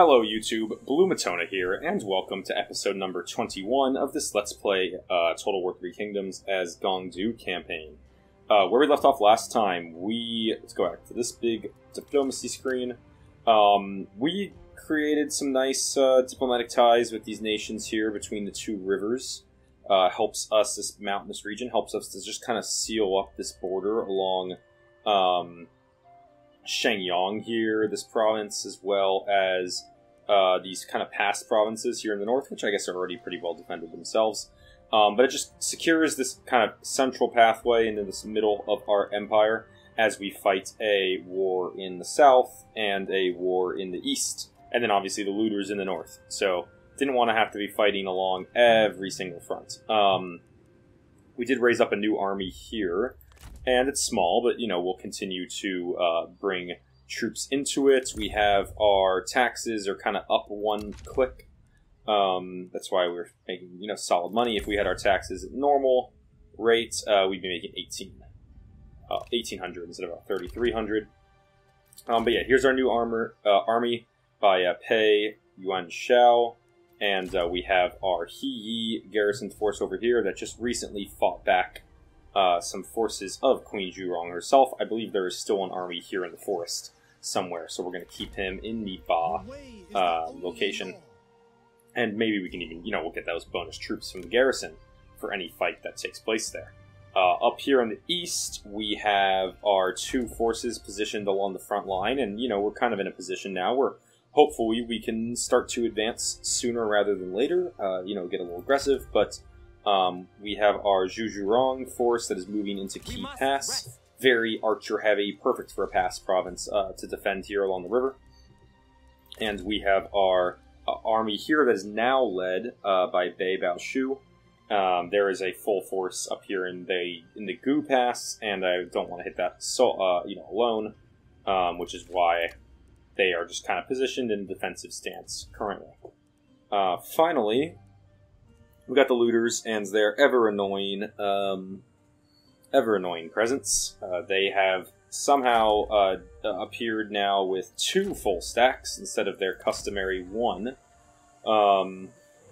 Hello, YouTube. Blue Matona here, and welcome to episode number 21 of this Let's Play uh, Total War Three Kingdoms as Gong Du campaign. Uh, where we left off last time, we let's go back to this big diplomacy screen. Um, we created some nice uh, diplomatic ties with these nations here between the two rivers. Uh, helps us this mountainous region helps us to just kind of seal up this border along um, here, this province, as well as uh, these kind of past provinces here in the north, which I guess are already pretty well defended themselves. Um, but it just secures this kind of central pathway into this middle of our empire as we fight a war in the south and a war in the east, and then obviously the looters in the north. So didn't want to have to be fighting along every single front. Um, we did raise up a new army here, and it's small, but you know we'll continue to uh, bring troops into it. We have our taxes are kind of up one click. Um, that's why we're making you know solid money. If we had our taxes at normal rate, uh, we'd be making 18, uh, 1800 instead of 3300. Um, but yeah, here's our new armor uh, army by uh, Pei Yuan Shao. And uh, we have our He Yi garrison force over here that just recently fought back uh, some forces of Queen Zhurong herself. I believe there is still an army here in the forest somewhere, so we're going to keep him in the Ba uh, location. And maybe we can even, you know, we'll get those bonus troops from the garrison for any fight that takes place there. Uh, up here on the east, we have our two forces positioned along the front line, and, you know, we're kind of in a position now where hopefully we can start to advance sooner rather than later. Uh, you know, get a little aggressive, but um, we have our Zhuzhurong force that is moving into Key Pass. Very archer heavy, perfect for a pass province uh, to defend here along the river. And we have our uh, army here that is now led uh, by Bei Baoshu. Um, there is a full force up here in the in the Gu Pass, and I don't want to hit that so uh, you know alone, um, which is why they are just kind of positioned in a defensive stance currently. Uh, finally, we got the looters and their ever annoying, um, ever annoying presence. Uh, they have somehow uh, appeared now with two full stacks instead of their customary one, um,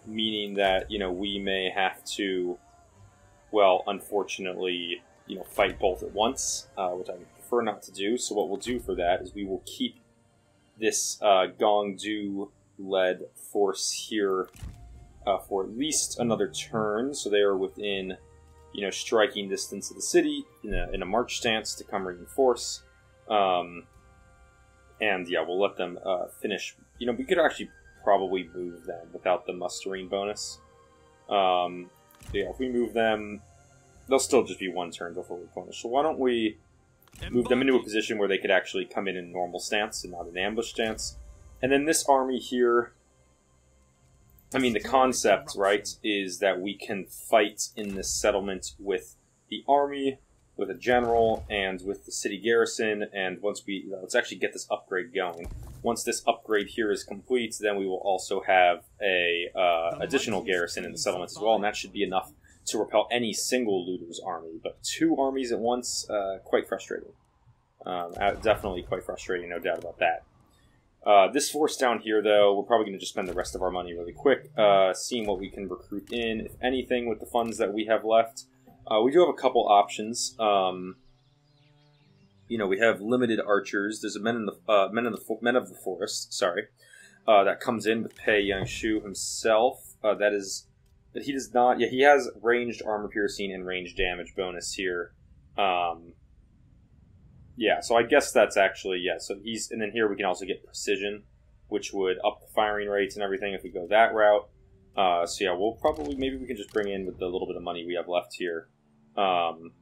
meaning that you know we may have to, well, unfortunately, you know, fight both at once, uh, which I prefer not to do. So what we'll do for that is we will keep this uh, Gong Du led force here uh, for at least another turn, so they are within, you know, striking distance of the city in a, in a march stance to come reinforce. Um, and yeah, we'll let them uh, finish. You know, we could actually probably move them without the mustering bonus. Um, yeah, if we move them, they'll still just be one turn before we punish. So why don't we move them into a position where they could actually come in in normal stance and not an ambush stance. And then this army here, I mean, the concept, right, is that we can fight in this settlement with the army, with a general, and with the city garrison. And once we, let's actually get this upgrade going. Once this upgrade here is complete, then we will also have a uh, additional garrison in the settlement as well, and that should be enough to repel any single looter's army, but two armies at once, uh, quite frustrating. Um, uh, definitely quite frustrating, no doubt about that. Uh, this force down here, though, we're probably going to just spend the rest of our money really quick, uh, seeing what we can recruit in, if anything, with the funds that we have left. Uh, we do have a couple options. Um, you know, we have limited archers. There's a men in the uh, men in the men of the forest. Sorry, that comes in with Pei Yuan Shao himself. that is but he does not. Yeah, he has ranged armor piercing and range damage bonus here. Um, yeah, so I guess that's actually yeah. So he's and then here we can also get precision, which would up the firing rates and everything if we go that route. Uh, so yeah, we'll probably maybe we can just bring in with the little bit of money we have left here, um,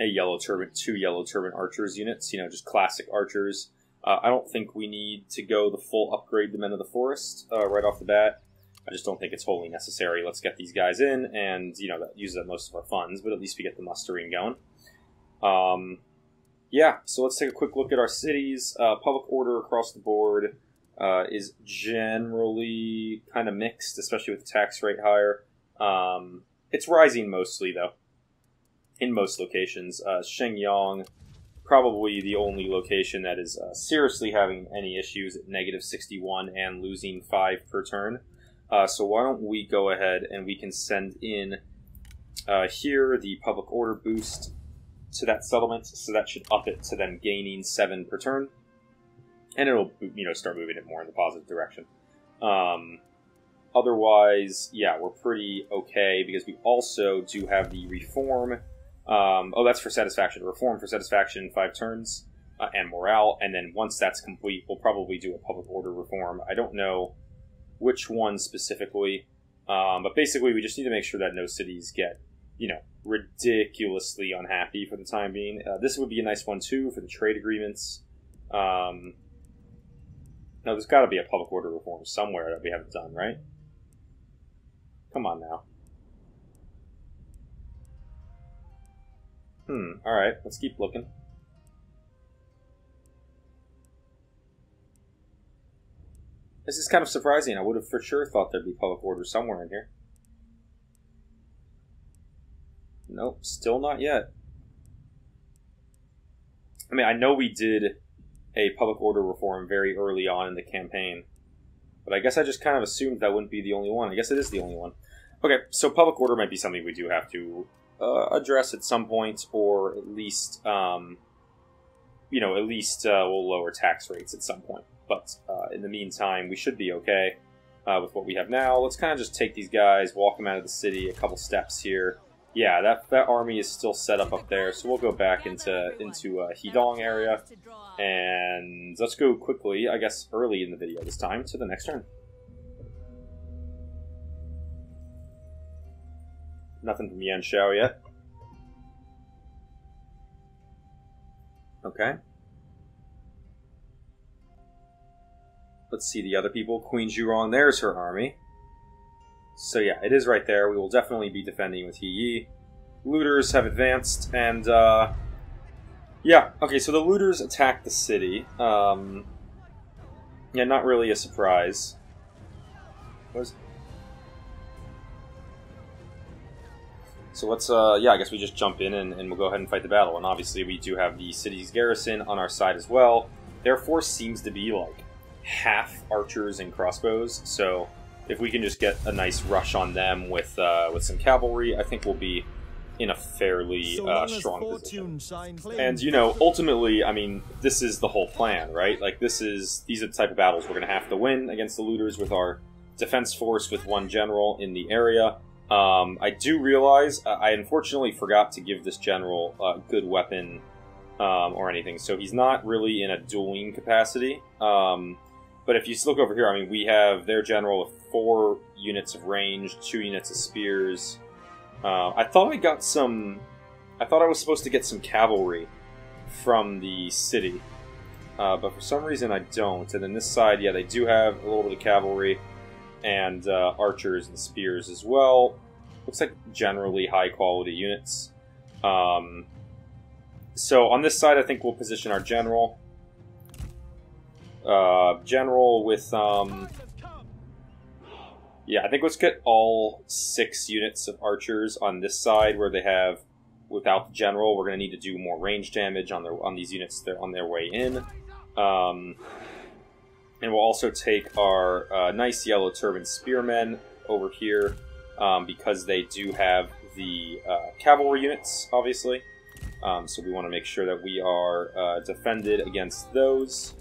a yellow turban, two yellow turban archers units. You know, just classic archers. Uh, I don't think we need to go the full upgrade to Men of the Forest uh, right off the bat. I just don't think it's wholly necessary. Let's get these guys in and, you know, that uses up most of our funds, but at least we get the mustering going. Um, yeah, so let's take a quick look at our cities. Uh, public order across the board uh, is generally kind of mixed, especially with the tax rate higher. Um, it's rising mostly, though, in most locations. Uh, Shenyang probably the only location that is uh, seriously having any issues at negative 61 and losing 5 per turn. Uh, so why don't we go ahead and we can send in uh, here the public order boost to that settlement, so that should up it to them gaining 7 per turn. And it'll, you know, start moving it more in the positive direction. Um, otherwise, yeah, we're pretty okay because we also do have the reform um, oh, that's for satisfaction. Reform for satisfaction, five turns, uh, and morale. And then once that's complete, we'll probably do a public order reform. I don't know which one specifically, um, but basically, we just need to make sure that no cities get, you know, ridiculously unhappy for the time being. Uh, this would be a nice one too for the trade agreements. Um, no, there's got to be a public order reform somewhere that we haven't done, right? Come on now. Hmm, alright, let's keep looking. This is kind of surprising. I would have for sure thought there'd be public order somewhere in here. Nope, still not yet. I mean, I know we did a public order reform very early on in the campaign, but I guess I just kind of assumed that wouldn't be the only one. I guess it is the only one. Okay, so public order might be something we do have to uh, address at some point, or at least, um, you know, at least uh, we'll lower tax rates at some point. But uh, in the meantime, we should be okay uh, with what we have now. Let's kind of just take these guys, walk them out of the city a couple steps here. Yeah, that that army is still set up up there, so we'll go back into into uh, Hedong area, and let's go quickly, I guess, early in the video this time to the next turn. Nothing from Yuan Shao yet. Okay. Let's see the other people. Queen Zhurong, there's her army. So yeah, it is right there. We will definitely be defending with He Yi. Looters have advanced, and uh, yeah, okay. So the looters attack the city. Um, yeah, not really a surprise. Was So let's, uh, yeah, I guess we just jump in and, and, we'll go ahead and fight the battle. And obviously, we do have the city's garrison on our side as well. Their force seems to be like half archers and crossbows. So if we can just get a nice rush on them with uh, with some cavalry, I think we'll be in a fairly uh, strong position. And you know, ultimately, I mean, this is the whole plan, right? Like this is these are the type of battles we're going to have to win against the looters with our defense force with one general in the area um, I do realize uh, I unfortunately forgot to give this general a good weapon um, or anything, so he's not really in a dueling capacity. Um, but if you look over here, I mean, we have their general with four units of range, two units of spears. Uh, I thought I got some. I thought I was supposed to get some cavalry from the city, uh, but for some reason I don't. And then this side, yeah, they do have a little bit of cavalry and uh, archers and spears as well. Looks like generally high quality units. Um, so on this side, I think we'll position our general. Uh, general with um, yeah, I think let's get all six units of archers on this side where they have without the general. We're going to need to do more range damage on their on these units. They're on their way in. Um, and we'll also take our uh, nice yellow turban spearmen over here um, because they do have the uh, cavalry units, obviously. Um, so we want to make sure that we are uh, defended against those.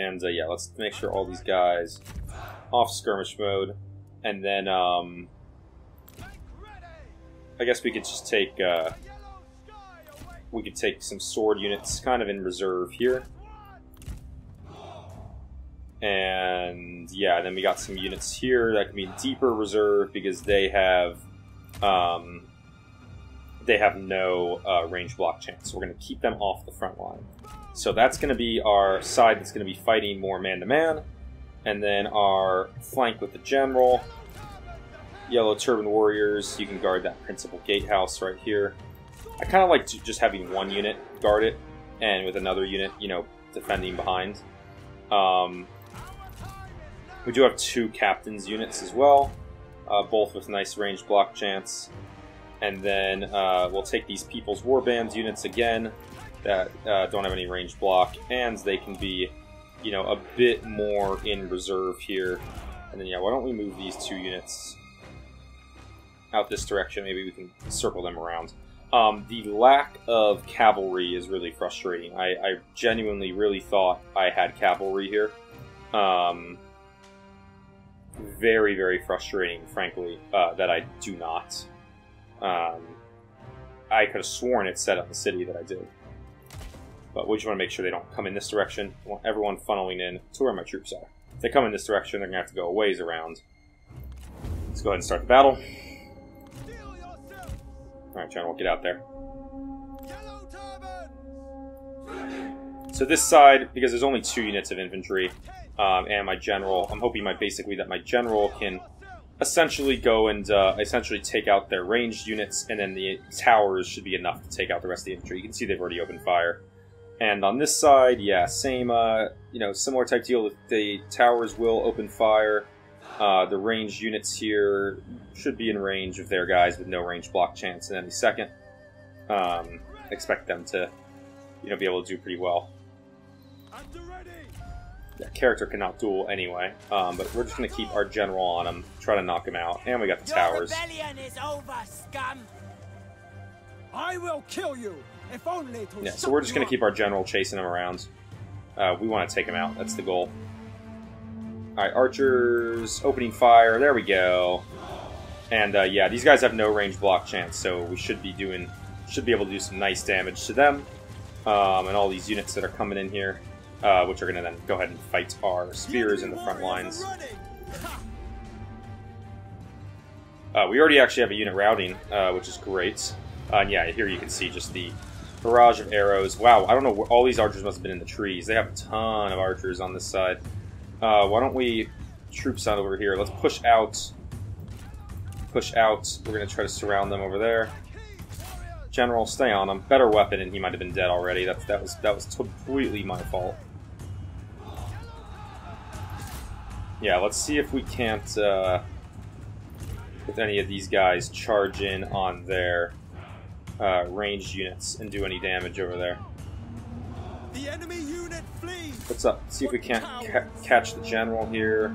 And uh, yeah, let's make sure all these guys off skirmish mode. And then um, I guess we could just take uh, we could take some sword units kind of in reserve here. And yeah, then we got some units here that can be deeper reserve because they have um, they have no uh, range block chance. So we're going to keep them off the front line. So that's going to be our side that's going to be fighting more man to man. And then our flank with the general. Yellow Turban Warriors, you can guard that principal gatehouse right here. I kind of like just having one unit guard it, and with another unit, you know, defending behind. Um, we do have two captains units as well, uh, both with nice range block chance. And then uh, we'll take these People's Warbands units again that uh, don't have any range block, and they can be, you know, a bit more in reserve here. And then, yeah, why don't we move these two units out this direction? Maybe we can circle them around. Um, the lack of cavalry is really frustrating. I, I, genuinely really thought I had cavalry here. Um, very, very frustrating, frankly, uh, that I do not. Um, I could have sworn it said on the city that I did. But we just want to make sure they don't come in this direction. I want everyone funneling in to where my troops are. If they come in this direction, they're going to have to go a ways around. Let's go ahead and start the battle. Alright, General, get out there. So this side, because there's only two units of infantry, um, and my general, I'm hoping my basically that my general can essentially go and uh, essentially take out their ranged units, and then the towers should be enough to take out the rest of the infantry. You can see they've already opened fire. And on this side, yeah, same, uh, you know, similar type deal. The towers will open fire. Uh, the ranged units here should be in range of their guys with no range block chance in any second. Um, expect them to, you know, be able to do pretty well. Yeah, character cannot duel anyway, um, but we're just going to keep our general on him, try to knock him out, and we got the towers. Rebellion is Over, scum. I will kill you. If only to yeah, so we're just going to keep our general chasing him around. Uh, we want to take him out. That's the goal. Alright, archers, opening fire. There we go. And uh, yeah, these guys have no range block chance, so we should be doing, should be able to do some nice damage to them. Um, and all these units that are coming in here, uh, which are going to then go ahead and fight our spears in the front lines. Uh, we already actually have a unit routing, uh, which is great. Uh, and yeah, here you can see just the barrage of arrows. Wow, I don't know, all these archers must have been in the trees. They have a ton of archers on this side. Uh, why don't we troops out over here? Let's push out. Push out. We're going to try to surround them over there. General, stay on him. Better weapon, and he might have been dead already. That, that was that was completely my fault. Yeah, let's see if we can't, uh, with any of these guys, charge in on their uh, ranged units and do any damage over there. The enemy unit flees. What's up? See if we can't ca catch the general here.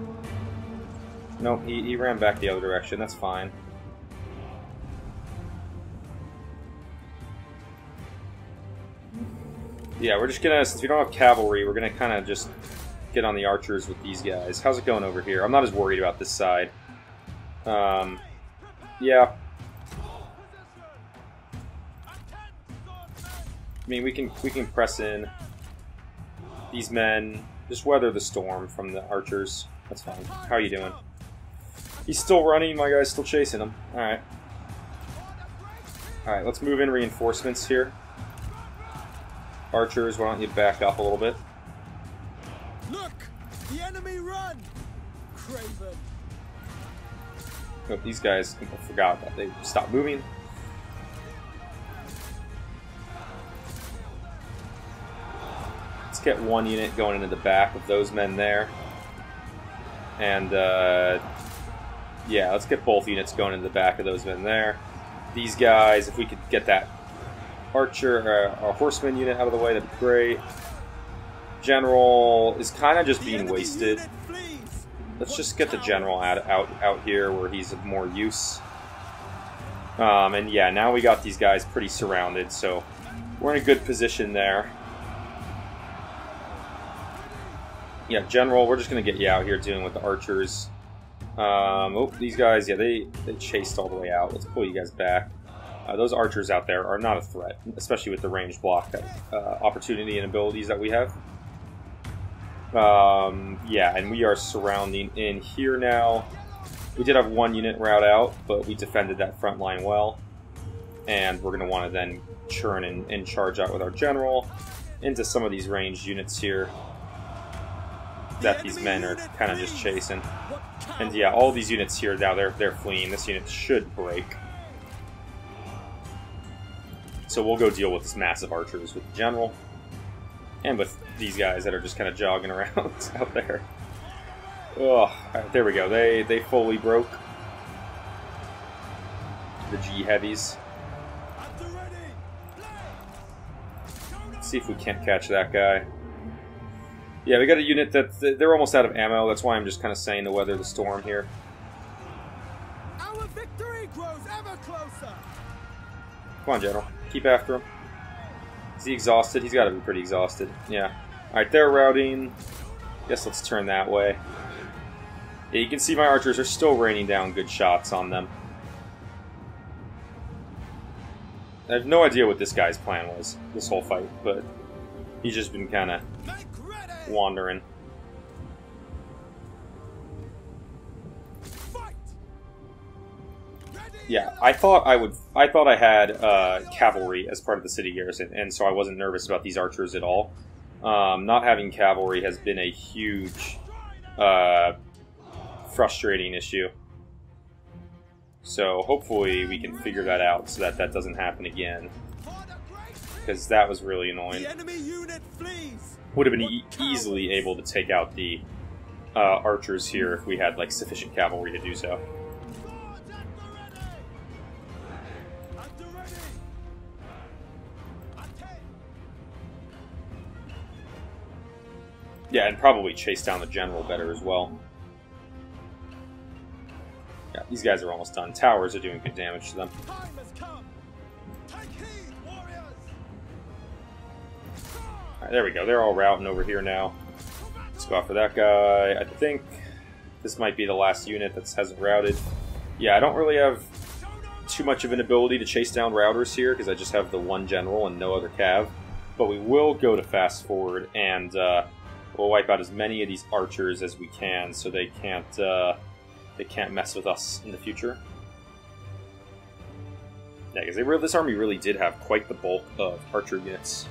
Nope, he, he ran back the other direction. That's fine. Yeah, we're just gonna, since we don't have cavalry, we're gonna kind of just get on the archers with these guys. How's it going over here? I'm not as worried about this side. Um, yeah, I mean, we can we can press in these men, just weather the storm from the archers. That's fine. How are you doing? He's still running. My guy's still chasing him. All right. All right. Let's move in reinforcements here. Archers, why don't you back up a little bit? Look, the enemy run, Craven. Oh, these guys I forgot that they stopped moving. Get one unit going into the back of those men there. And, uh, yeah, let's get both units going into the back of those men there. These guys, if we could get that archer, uh, horseman unit out of the way, that'd be great. General is kind of just being wasted. Let's just get the general out, out, out here where he's of more use. Um, and yeah, now we got these guys pretty surrounded, so we're in a good position there. Yeah, general, we're just gonna get you out here dealing with the archers. Um, oh, these guys, yeah, they, they chased all the way out. Let's pull you guys back. Uh, those archers out there are not a threat, especially with the range block uh, opportunity and abilities that we have. Um, yeah, and we are surrounding in here now. We did have one unit route out, but we defended that front line well. And we're going to want to then churn and, and charge out with our general into some of these ranged units here that these men are kind of just chasing. And yeah, all these units here now, they're, they're fleeing. This unit should break. So we'll go deal with this massive archers with the general. And with these guys that are just kind of jogging around out there. Oh, right, there we go. They, they fully broke. the G heavies. See if we can't catch that guy. Yeah, we got a unit that they're almost out of ammo. That's why I'm just kind of saying to weather the storm here. Our victory grows ever closer. Come on, General. Keep after him. Is he exhausted? He's got to be pretty exhausted. Yeah. Alright, they're routing. Guess let's turn that way. Yeah, you can see my archers are still raining down good shots on them. I have no idea what this guy's plan was, this whole fight, but he's just been kind of. Wandering. Yeah, I thought I would. I thought I had uh, cavalry as part of the city garrison, and so I wasn't nervous about these archers at all. Um, not having cavalry has been a huge, uh, frustrating issue. So hopefully we can figure that out so that that doesn't happen again, because that was really annoying. The enemy unit flees. Would have been e- easily able to take out the uh, archers here if we had like sufficient cavalry to do so. Swords at the ready. At the ready. Attack. Yeah, and probably chase down the general better as well. Yeah, these guys are almost done. Towers are doing good damage to them. Alright, there we go. They're all routing over here now. Let's go out for that guy. I think this might be the last unit that hasn't routed. Yeah, I don't really have too much of an ability to chase down routers here because I just have the one general and no other cav. But we will go to fast forward and uh, we'll wipe out as many of these archers as we can so they can't uh, they can't mess with us in the future. Yeah, because this army really did have quite the bulk of archer units.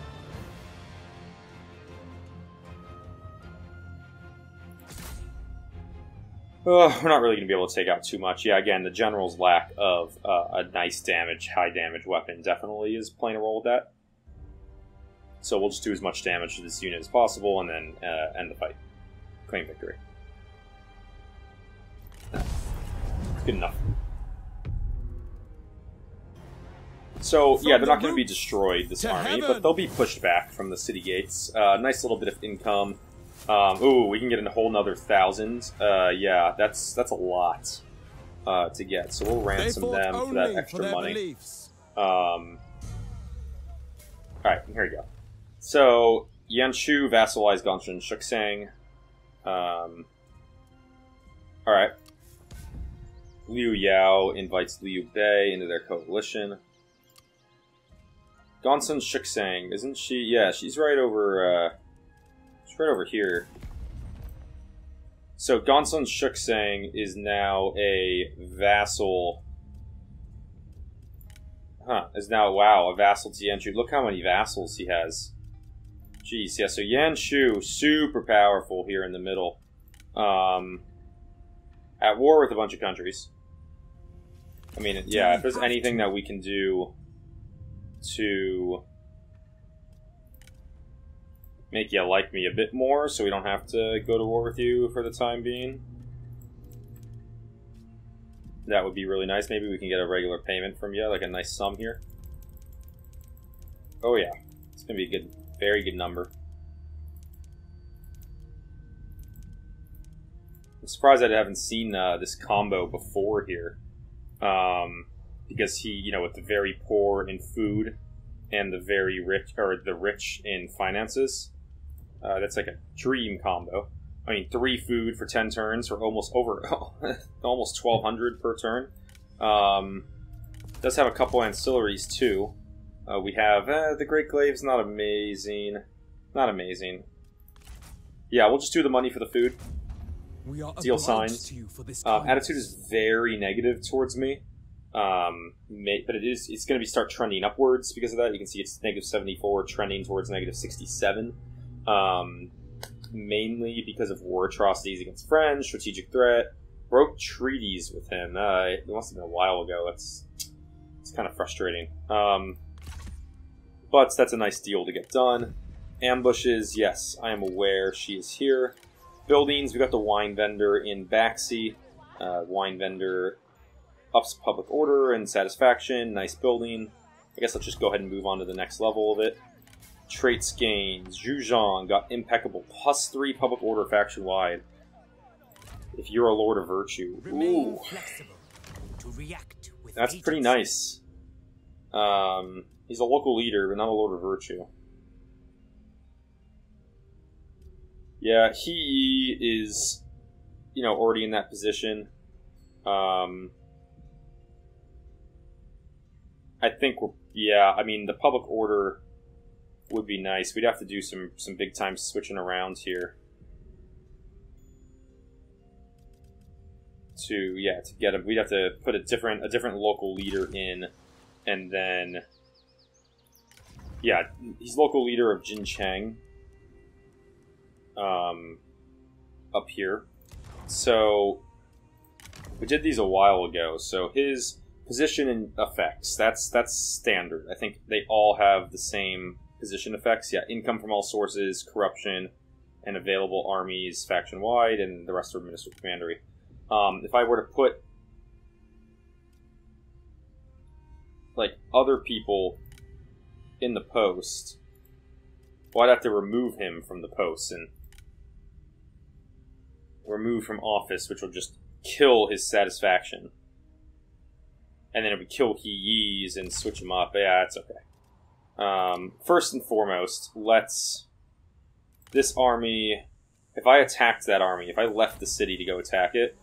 Uh, we're not really going to be able to take out too much. Yeah, again, the general's lack of uh, a nice damage, high damage weapon definitely is playing a role with that. So we'll just do as much damage to this unit as possible and then uh, end the fight. Claim victory. Good enough. So, yeah, they're not going to be destroyed, this army, but they'll be pushed back from the city gates. Uh, nice little bit of income. Um, ooh, we can get a whole nother thousand. Uh, yeah, that's that's a lot uh, to get. So we'll ransom them for that extra their money. Um, all right, here we go. So Yuan Shu vassalized Gonshin Shuksang. Um, all right. Liu Yao invites Liu Bei into their coalition. Gonsun Shuksang, isn't she? Yeah, she's right over. Uh, she's right over here. So Gonsun Shuksang is now a vassal Huh, is now, wow, a vassal to Yuan Shu. Look how many vassals he has. Jeez, yeah, so Yuan Shu, super powerful here in the middle. Um, at war with a bunch of countries. I mean, yeah, if there's anything that we can do to make you like me a bit more so we don't have to go to war with you for the time being, that would be really nice. Maybe we can get a regular payment from you, like a nice sum here. Oh yeah, it's gonna be a good, very good number. I'm surprised I haven't seen uh, this combo before here, um, because he, you know, with the very poor in food and the very rich, or the rich in finances, uh, that's like a dream combo. I mean, three food for ten turns for almost over almost twelve hundred per turn. Um, does have a couple ancillaries too. Uh, we have uh, the Great Glaive's not amazing, not amazing. Yeah, we'll just do the money for the food. We are Deal signs. to you for this Um, attitude is very negative towards me, um, but it is it's going to be start trending upwards because of that. You can see it's negative seventy four, trending towards negative sixty seven. Um, mainly because of war atrocities against friends, strategic threat, broke treaties with him. Uh, it must have been a while ago. That's it's kind of frustrating. Um, but that's a nice deal to get done. Ambushes, yes, I am aware she is here. Buildings, we got the wine vendor in Baxi. Uh, wine vendor ups public order and satisfaction. Nice building. I guess let's just go ahead and move on to the next level of it. Traits gains. Zhuzhan got impeccable. Plus three public order faction wide. If you're a Lord of Virtue. Ooh, to react with that's pretty nice. Um, he's a local leader, but not a Lord of Virtue. Yeah, he is, you know, already in that position. Um, I think we're, yeah, I mean, the public order would be nice. We'd have to do some, some big time switching around here. To, yeah, to get him, we'd have to put a different, a different local leader in, and then, yeah, he's local leader of Jin Chang, um, up here. So, we did these a while ago. So his position and effects, that's that's standard. I think they all have the same position effects. Yeah, income from all sources, corruption, and available armies faction wide, and the rest are administrative commandery. Um, if I were to put like other people in the post, well, I'd have to remove him from the post and remove from office, which will just kill his satisfaction. And then if we kill He Yees and switch him up, yeah, it's okay. Um, first and foremost, let's. This army. If I attacked that army, if I left the city to go attack it,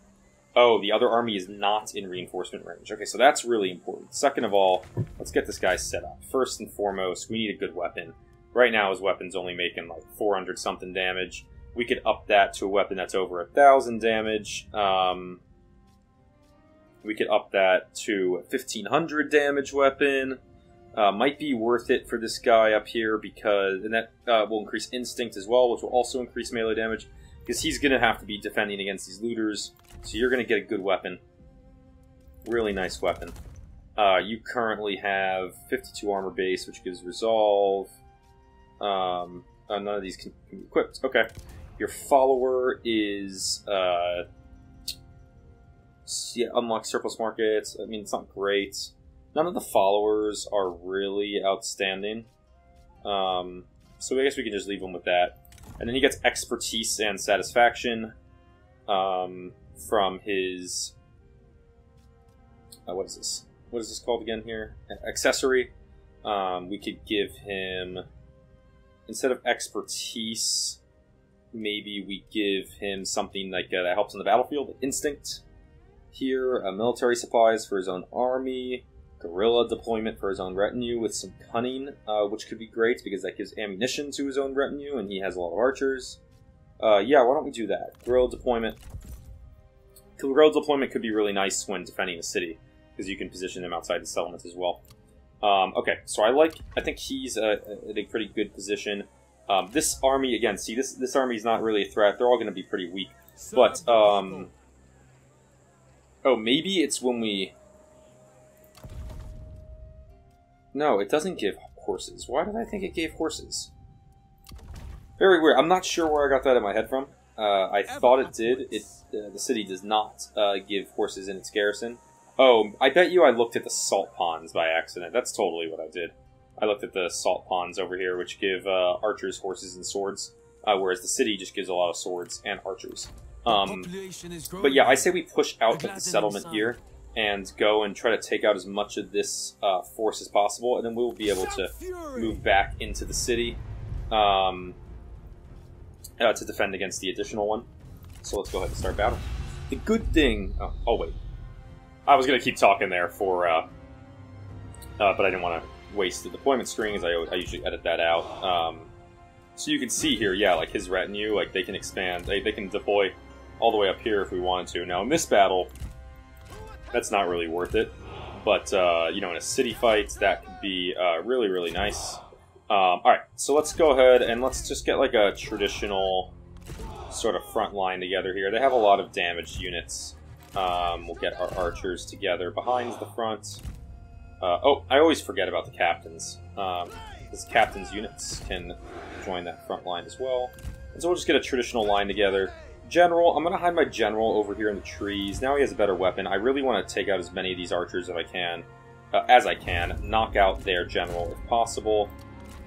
oh, the other army is not in reinforcement range. Okay, so that's really important. Second of all, let's get this guy set up. First and foremost, we need a good weapon. Right now, his weapon's only making like 400 something damage. We could up that to a weapon that's over a thousand damage. Um, we could up that to a 1500 damage weapon. Uh, might be worth it for this guy up here because, and that uh, will increase instinct as well, which will also increase melee damage because he's going to have to be defending against these looters. So you're going to get a good weapon. Really nice weapon. Uh, you currently have 52 armor base, which gives resolve. Um, uh, none of these can, can be equipped. Okay. Your follower is uh, yeah, unlock surplus markets. I mean, it's not great. None of the followers are really outstanding. Um, so I guess we can just leave him with that. And then he gets expertise and satisfaction um, from his. Uh, what is this? What is this called again here? Accessory. Um, we could give him. Instead of expertise, maybe we give him something like uh, that helps on the battlefield. Instinct. Here, uh, military supplies for his own army guerrilla deployment for his own retinue with some cunning, uh, which could be great because that gives ammunition to his own retinue, and he has a lot of archers. Uh, yeah, why don't we do that? Guerrilla deployment. Guerrilla deployment could be really nice when defending a city because you can position him outside the settlements as well. Um, okay, so I like. I think he's uh, in a pretty good position. Um, this army again. See, this this army is not really a threat. They're all going to be pretty weak. But um, oh, maybe it's when we no, it doesn't give horses. Why did I think it gave horses? Very weird. I'm not sure where I got that in my head from. Uh, I thought it did. It uh, the city does not uh, give horses in its garrison. Oh, I bet you I looked at the salt ponds by accident. That's totally what I did. I looked at the salt ponds over here, which give uh, archers horses and swords, uh, whereas the city just gives a lot of swords and archers. Um, but yeah, I say we push out of the settlement here and go and try to take out as much of this uh, force as possible, and then we'll be able to move back into the city um, uh, to defend against the additional one. So let's go ahead and start battle. The good thing. Oh, oh wait. I was going to keep talking there for. Uh, uh, but I didn't want to waste the deployment screen, as I, I usually edit that out. Um, so you can see here, yeah, like his retinue, like they can expand, they, they can deploy all the way up here if we wanted to. Now in this battle, that's not really worth it. But uh, you know, in a city fight, that could be uh, really, really nice. Um, all right, so let's go ahead and let's just get like a traditional sort of front line together here. They have a lot of damaged units. Um, we'll get our archers together behind the front. Uh, oh, I always forget about the captains. Um, captains' units can join that front line as well. And so we'll just get a traditional line together. General, I'm going to hide my general over here in the trees. Now he has a better weapon. I really want to take out as many of these archers as I can, uh, as I can, knock out their general if possible.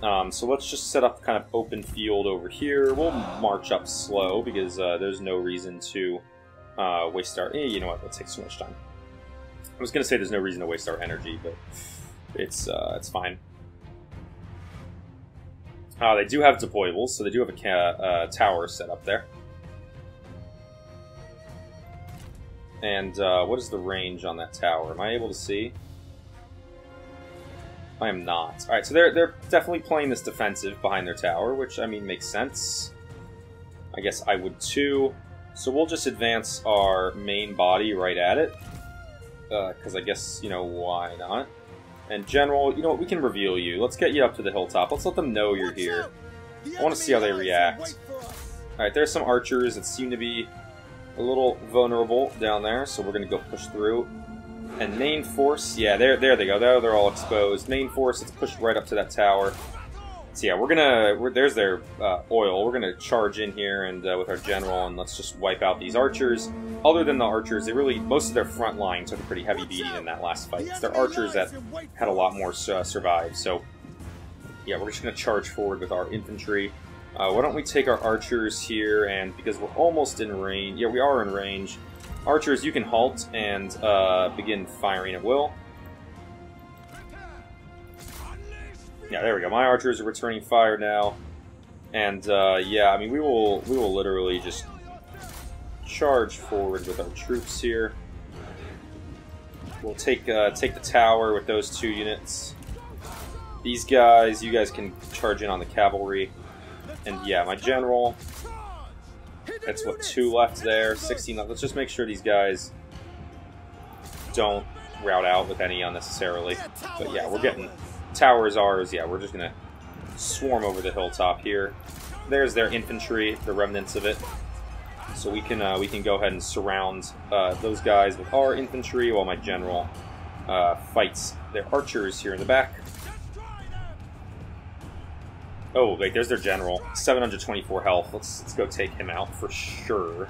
Um, so let's just set up kind of open field over here. We'll march up slow because uh, there's no reason to uh, waste our... Eh, you know what? That takes too much time. I was going to say there's no reason to waste our energy, but it's uh, it's fine. Uh, they do have deployables, so they do have a uh, tower set up there. And uh, what is the range on that tower? Am I able to see? I am not. Alright, so they're, they're definitely playing this defensive behind their tower, which, I mean, makes sense. I guess I would too. So we'll just advance our main body right at it. Because uh, I guess, you know, why not? And General, you know what, we can reveal you. Let's get you up to the hilltop. Let's let them know you're here. I want to see how they react. Alright, there's some archers that seem to be a little vulnerable down there, so we're going to go push through. And main force, yeah, there, there they go. There, they're all exposed. Main force, let's push right up to that tower. So yeah, we're gonna. We're, there's their uh, oil. We're gonna charge in here and uh, with our general, and let's just wipe out these archers. Other than the archers, they really most of their front line took a pretty heavy beating in that last fight. It's their archers that had a lot more uh, survive. So yeah, we're just gonna charge forward with our infantry. Uh, why don't we take our archers here, and because we're almost in range, yeah, we are in range. Archers, you can halt and uh, begin firing at will. Yeah, there we go. My archers are returning fire now, and uh, yeah, I mean we will we will literally just charge forward with our troops here. We'll take uh, take the tower with those two units. These guys, you guys can charge in on the cavalry. And yeah, my general. That's what, two left there, 16 left. Let's just make sure these guys don't route out with any unnecessarily. But yeah, we're getting towers ours. Yeah, we're just going to swarm over the hilltop here. There's their infantry, the remnants of it. So we can uh, we can go ahead and surround uh, those guys with our infantry while my general uh, fights their archers here in the back. Oh, wait, there's their general. 724 health. Let's, let's go take him out for sure.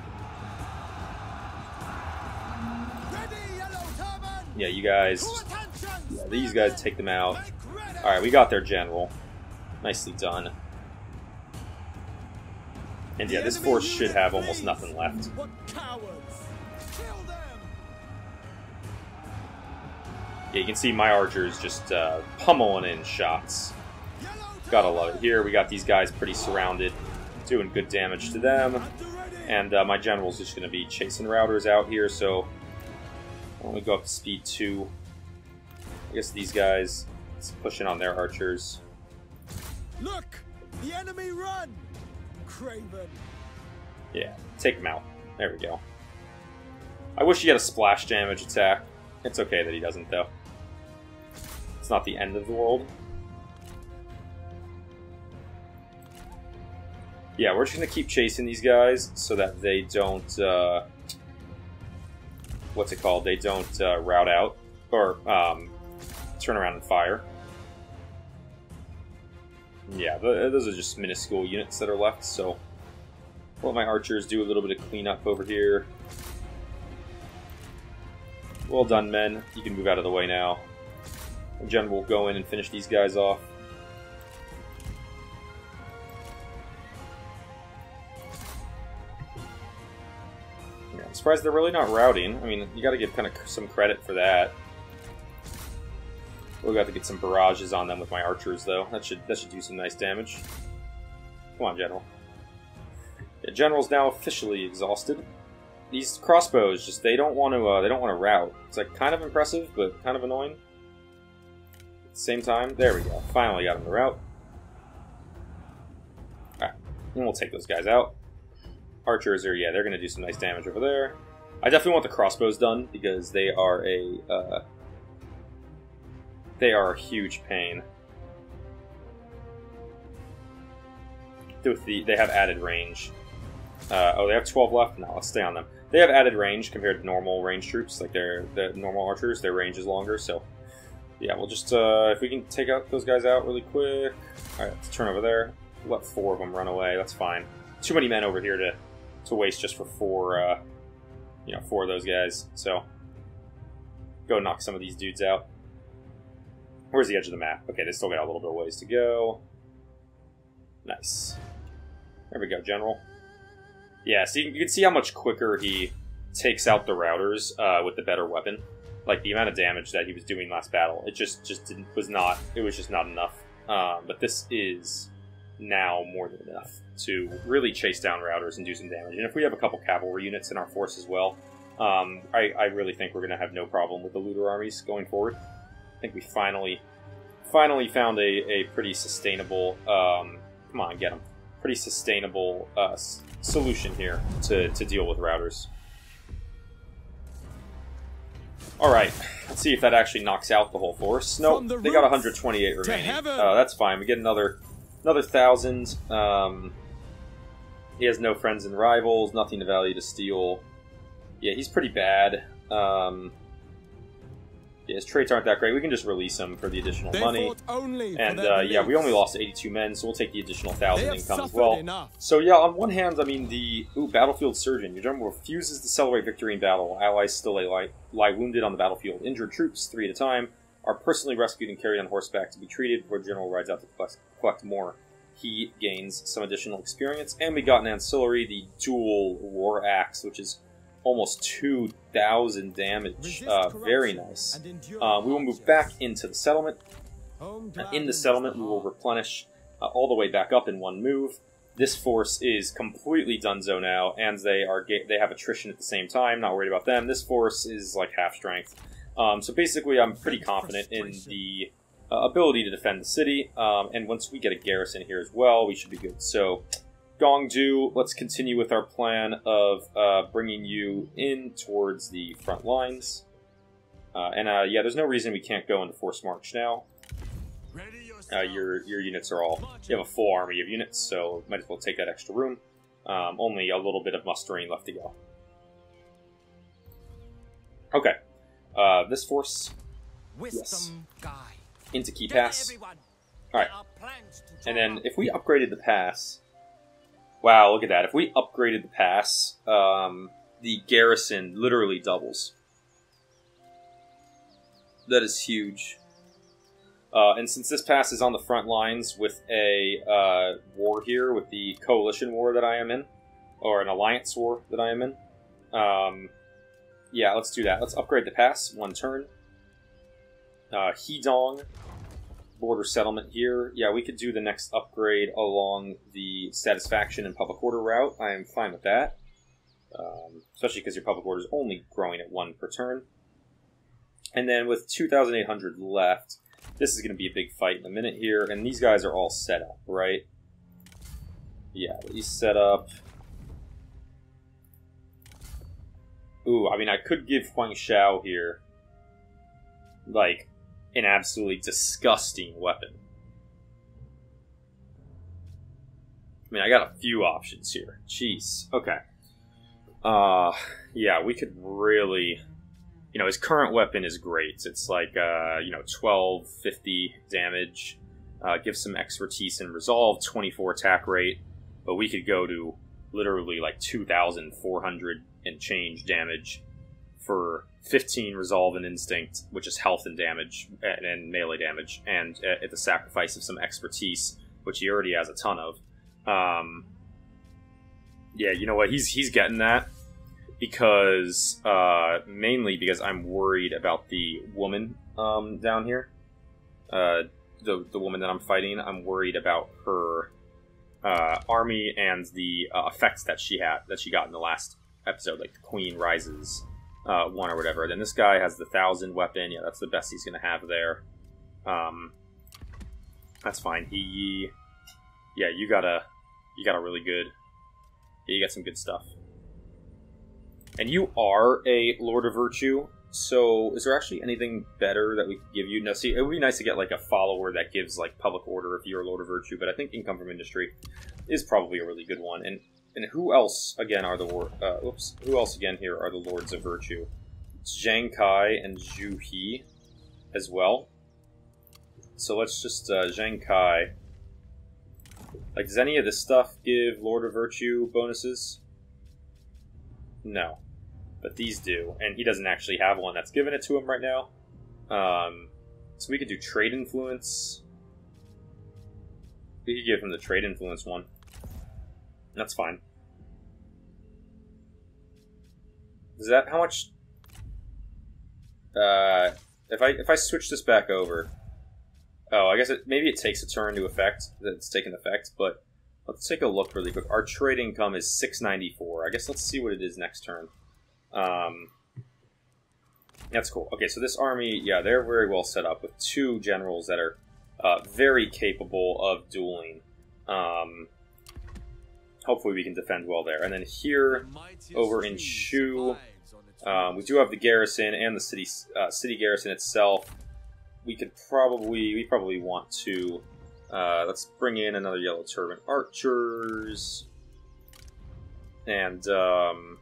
Yeah, you guys... Yeah, these guys take them out. Alright, we got their general. Nicely done. And yeah, this force should have almost nothing left. Yeah, you can see my archers just uh, pummeling in shots. Gotta love it. Here we got these guys pretty surrounded, doing good damage to them. And uh, my general's just going to be chasing routers out here, so don't we go up to speed 2. I guess these guys, pushing on their archers. Look! The enemy run! Craven. Yeah, take him out. There we go. I wish he had a splash damage attack. It's okay that he doesn't, though. It's not the end of the world. Yeah, we're just to keep chasing these guys so that they don't, uh, what's it called? They don't uh, route out or um, turn around and fire. Yeah, those are just minuscule units that are left, so let my archers do a little bit of cleanup over here. Well done, men. You can move out of the way now. Jen will go in and finish these guys off. Surprised they're really not routing. I mean, you got to give kind of some credit for that. We'll have to get some barrages on them with my archers, though. That should that should do some nice damage. Come on, General. Yeah, General's now officially exhausted. These crossbows just they don't want to uh, they don't want to route. It's like kind of impressive, but kind of annoying. At the same time, there we go. Finally got him to route. Alright, and we'll take those guys out. Archers are, yeah, they're going to do some nice damage over there. I definitely want the crossbows done because they are a uh, they are a huge pain. With the they have added range. Uh, oh, they have 12 left. No, let's stay on them. They have added range compared to normal range troops, like their the normal archers. Their range is longer, so yeah, we'll just uh, if we can take out those guys out really quick. All right, let's turn over there. Let four of them run away. That's fine. Too many men over here to to waste just for four, uh, you know, four of those guys. So go knock some of these dudes out. Where's the edge of the map? Okay, they still got a little bit of ways to go. Nice. There we go, General. Yeah, so you, you can see how much quicker he takes out the routers uh, with the better weapon. Like the amount of damage that he was doing last battle, it just just didn't, was not. It was just not enough. Um, but this is now more than enough to really chase down routers and do some damage. And if we have a couple cavalry units in our force as well, um, I, I really think we're going to have no problem with the looter armies going forward. I think we finally finally found a, a pretty sustainable. Um, come on, get them. Pretty sustainable uh, solution here to, to deal with routers. All right, let's see if that actually knocks out the whole force. No, From the they got roof 128 remaining. Uh, that's fine. We get another another thousand. Um, he has no friends and rivals. Nothing to value to steal. Yeah, he's pretty bad. Um, yeah, his traits aren't that great. We can just release him for the additional They money. only And uh, yeah, we only lost 82 men, so we'll take the additional thousand income as well. enough. So yeah, on one hand, I mean the ooh, battlefield surgeon. Your general refuses to celebrate victory in battle. Allies still lie, lie wounded on the battlefield. Injured troops, three at a time, are personally rescued and carried on horseback to be treated before general rides out to collect, collect more. He gains some additional experience, and we got an ancillary, the dual war axe, which is almost 2,000 damage. Uh, very nice. Uh, we will move back into the settlement. And in the settlement, we will replenish uh, all the way back up in one move. This force is completely donezo now, and they are they have attrition at the same time. Not worried about them. This force is like half strength. Um, so basically, I'm pretty confident in the uh, ability to defend the city. Um, and once we get a garrison here as well, we should be good. So, Gong Du, let's continue with our plan of uh, bringing you in towards the front lines. Uh, and uh, yeah, there's no reason we can't go into force march now. Uh, your your units are all you have a full army of units, so might as well take that extra room. Um, only a little bit of mustering left to go. Okay, uh, this force guide. into Key Pass. Alright. There are plans to and then if we upgraded the pass, wow, look at that! If we upgraded the pass, um, the garrison literally doubles. That is huge. Uh, and since this pass is on the front lines with a uh, war here, with the coalition war that I am in, or an alliance war that I am in, um, yeah, let's do that. Let's upgrade the pass one turn. Uh, Hedong, border settlement here. Yeah, we could do the next upgrade along the satisfaction and public order route. I am fine with that, um, especially because your public order is only growing at one per turn. And then with 2,800 left, this is going to be a big fight in a minute here, and these guys are all set up, right? Yeah, these set up. Ooh, I mean, I could give Huang Shao here, like, an absolutely disgusting weapon. I mean, I got a few options here. Jeez. Okay. Uh, yeah, we could really you know, his current weapon is great. It's like, uh, you know, 12, 50 damage, uh, gives some expertise and resolve, 24 attack rate, but we could go to literally like 2,400 and change damage for 15 resolve and instinct, which is health and damage and, and melee damage, and uh, at the sacrifice of some expertise, which he already has a ton of. Um, yeah, you know what? He's he's getting that because uh, mainly because I'm worried about the woman um, down here. Uh, the the woman that I'm fighting, I'm worried about her uh, army and the uh, effects that she had that she got in the last episode, like the Queen rises uh, one or whatever. Then this guy has the thousand weapon. Yeah, that's the best he's gonna have there. Um, that's fine. He, yeah, you got a, you got a really good. Yeah, you got some good stuff. And you are a Lord of Virtue, so is there actually anything better that we could give you? No, see, it would be nice to get like a follower that gives like public order if you're a Lord of Virtue, but I think income from industry is probably a really good one. And and who else again are the? Uh, oops, who else again here are the Lords of Virtue? Zhang Kai and Zhu He as well. So let's just uh, Zhang Kai. Like, does any of this stuff give Lord of Virtue bonuses? No. But these do, and he doesn't actually have one that's given it to him right now. Um, so we could do trade influence. We could give him the trade influence one. That's fine. Is that how much? Uh, if I if I switch this back over, oh, I guess it maybe it takes a turn to effect that it's taken effect, but let's take a look really quick. Our trade income is six ninety four. I guess let's see what it is next turn. Um, that's cool. Okay, so this army, yeah, they're very well set up with two generals that are uh, very capable of dueling. Um, hopefully, we can defend well there. And then here, over in Shu, um, we do have the garrison and the city uh, city garrison itself. We could probably we probably want to uh, let's bring in another yellow turban archers, and um,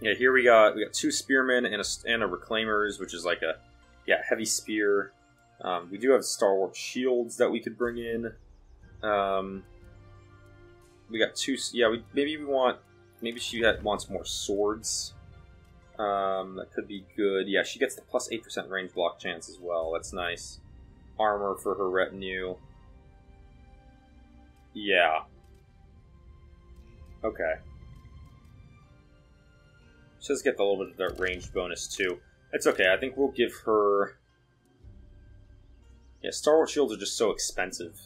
yeah, here we got we got two spearmen and a and a reclaimers, which is like a yeah heavy spear. Um, we do have stalwart shields that we could bring in. Um, we got two. Yeah, we maybe we want maybe she wants more swords. Um, that could be good. Yeah, she gets the plus eight percent range block chance as well. That's nice. Armor for her retinue. Yeah. Okay. She does get a little bit of that range bonus too. It's okay. I think we'll give her. Yeah, stalwart shields are just so expensive.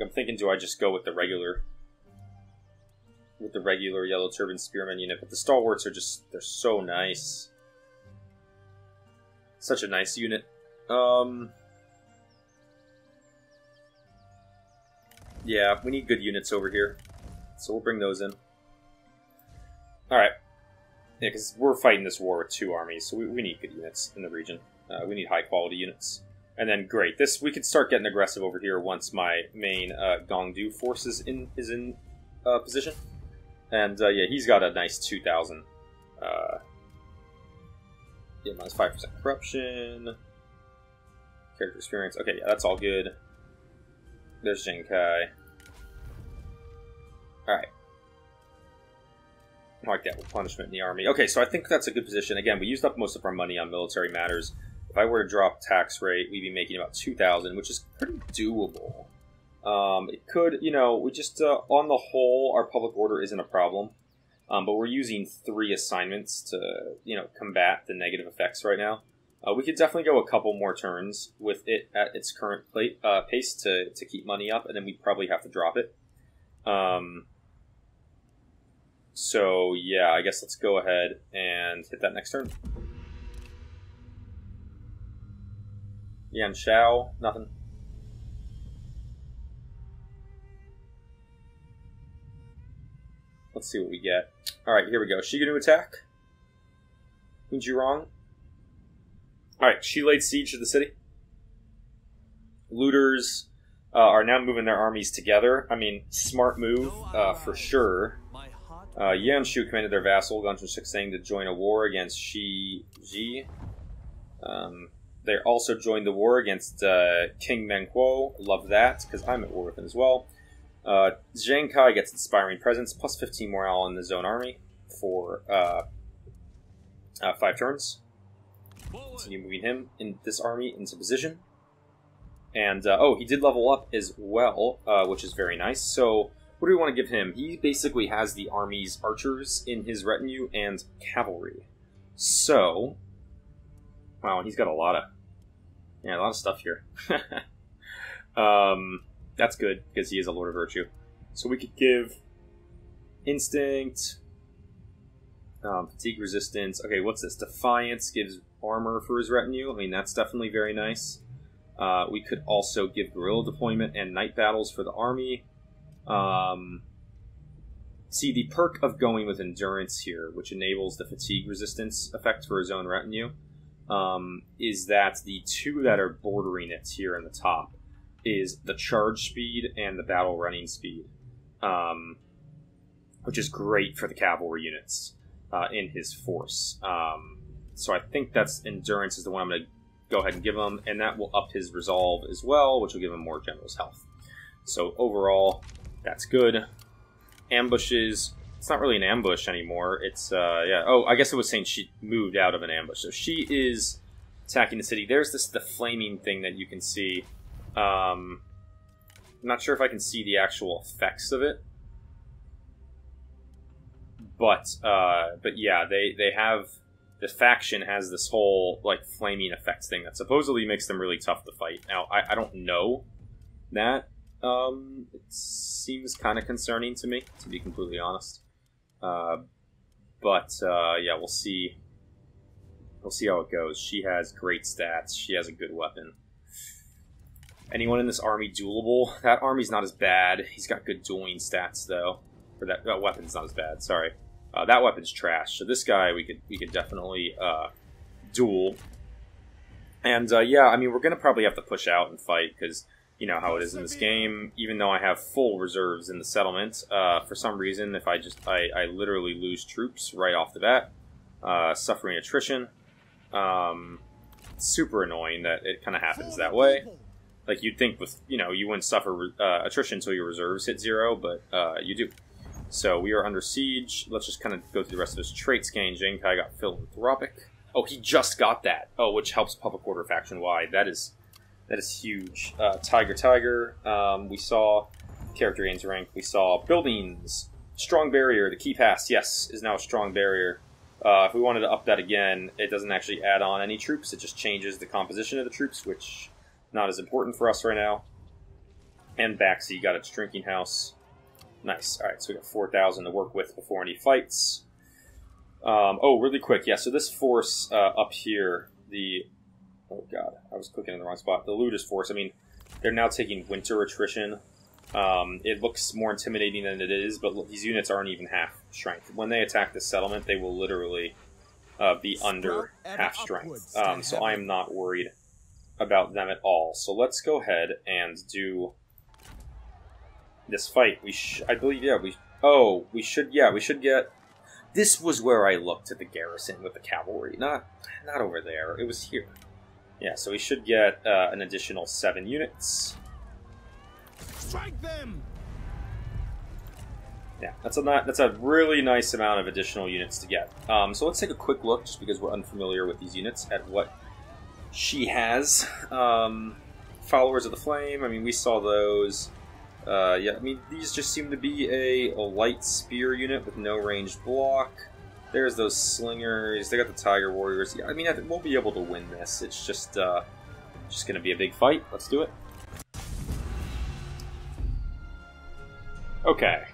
I'm thinking, do I just go with the regular, with the regular yellow turban spearman unit? But the stalwarts are just—they're so nice. Such a nice unit. Um. Yeah, we need good units over here, so we'll bring those in. All right. Yeah, because we're fighting this war with two armies, so we, we need good units in the region. Uh, we need high quality units. And then great, this we can start getting aggressive over here once my main uh, Gong Du force is in is in uh, position. And uh, yeah, he's got a nice two thousand. Uh, yeah, minus five percent corruption. Character experience. Okay, yeah, that's all good. There's Jinkai. All right like that with punishment in the army. Okay, so I think that's a good position. Again, we used up most of our money on military matters. If I were to drop tax rate, we'd be making about two thousand, which is pretty doable. Um, it could, you know, we just uh, on the whole, our public order isn't a problem, um, but we're using three assignments to, you know, combat the negative effects right now. Uh, we could definitely go a couple more turns with it at its current plate, uh, pace to, to keep money up, and then we'd probably have to drop it. Um, so yeah, I guess let's go ahead and hit that next turn. Yuan Shao, nothing. Let's see what we get. Alright, here we go. She gonna attack? Zhurong? Alright, she laid siege to the city. Looters uh, are now moving their armies together. I mean, smart move, uh, for sure. Uh, Yuan Shu commanded their vassal, Gunter Suxing, to join a war against Shi Ji. Um, they also joined the war against uh, King Meng Huo. Love that, because I'm at war with him as well. Uh, Zhang Kai gets Inspiring Presence, plus 15 morale in the zone army for uh, uh, five turns. Continue moving him in this army into position. And, uh, oh, he did level up as well, uh, which is very nice. So, what do we want to give him? He basically has the army's archers in his retinue and cavalry. So, wow, he's got a lot of, yeah, a lot of stuff here. um, that's good because he is a Lord of Virtue. So we could give instinct, um, fatigue resistance. Okay, what's this? Defiance gives armor for his retinue. I mean, that's definitely very nice. Uh, we could also give guerrilla deployment and night battles for the army. Um, see, the perk of going with endurance here, which enables the fatigue resistance effect for his own retinue, um, is that the two that are bordering it here in the top is the charge speed and the battle running speed, um, which is great for the cavalry units uh, in his force. Um, so I think that's endurance is the one I'm going to go ahead and give him, and that will up his resolve as well, which will give him more general's health. So overall, that's good. Ambushes. it's not really an ambush anymore. It's uh, yeah. Oh, I guess it was saying she moved out of an ambush, so she is attacking the city. There's this the flaming thing that you can see. Um, I'm not sure if I can see the actual effects of it, but uh, but yeah, they they have the faction has this whole like flaming effects thing that supposedly makes them really tough to fight. Now I, I don't know that. Um, it seems kind of concerning to me, to be completely honest. Uh, but uh, yeah, we'll see. We'll see how it goes. She has great stats. She has a good weapon. Anyone in this army duelable? That army's not as bad. He's got good dueling stats though. Or that, that weapon's not as bad. Sorry, uh, that weapon's trash. So this guy we could we could definitely uh, duel. And uh, yeah, I mean we're gonna probably have to push out and fight because you know how it is in this game. Even though I have full reserves in the settlement, uh, for some reason, if I just I, I literally lose troops right off the bat, uh, suffering attrition. Um, super annoying that it kind of happens that way. Like you'd think with you know you wouldn't suffer uh, attrition until your reserves hit zero, but uh, you do. So we are under siege. Let's just kind of go through the rest of his traits. Gain Genkai got philanthropic. Oh, he just got that. Oh, which helps public order faction wide. That is that is huge. Uh, Tiger Tiger. Um, we saw character gains rank. We saw buildings. Strong barrier. The key pass. Yes, is now a strong barrier. Uh, if we wanted to up that again, it doesn't actually add on any troops. It just changes the composition of the troops, which not as important for us right now. And Baxi got its drinking house. Nice. All right, so we got four thousand to work with before any fights. Um, oh, really quick, yeah. So this force uh, up here, the oh god, I was clicking in the wrong spot. The Ludus force. I mean, they're now taking winter attrition. Um, it looks more intimidating than it is, but look, these units aren't even half strength. When they attack the settlement, they will literally uh, be under half strength. Um, so I am not worried about them at all. So let's go ahead and do this fight. We, sh- I believe, yeah, we. Oh, we should, yeah, we should get. This was where I looked at the garrison with the cavalry, not, not over there. It was here. Yeah, so we should get uh, an additional seven units. Strike them! Yeah, that's a ni- that's a really nice amount of additional units to get. Um, so let's take a quick look, just because we're unfamiliar with these units, at what she has. Um, followers of the flame. I mean, we saw those. Uh, yeah, I mean, these just seem to be a, a light spear unit with no ranged block. There's those slingers. They got the tiger warriors. Yeah, I mean, I we'll be able to win this. It's just uh, just gonna be a big fight. Let's do it. Okay,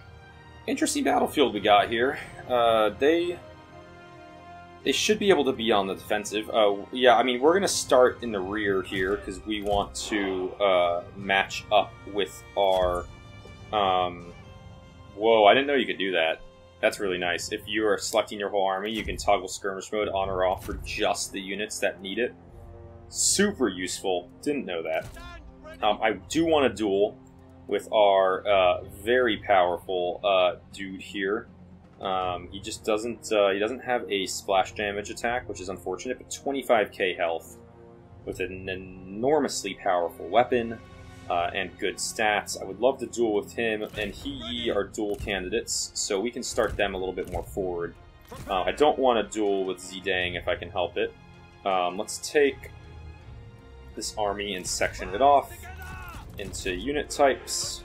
interesting battlefield we got here. Uh, they they should be able to be on the defensive. Uh, yeah, I mean we're gonna start in the rear here because we want to uh, match up with our. Um, whoa! I didn't know you could do that. That's really nice. If you are selecting your whole army, you can toggle skirmish mode on or off for just the units that need it. Super useful. Didn't know that. Um, I do want to duel with our uh, very powerful uh, dude here. Um, he just doesn't uh, he doesn't have a splash damage attack, which is unfortunate. But 25k health with an enormously powerful weapon uh, and good stats. I would love to duel with him, and he are duel candidates, so we can start them a little bit more forward. Uh, I don't want to duel with Zidang if I can help it. Um, let's take this army and section it off into unit types.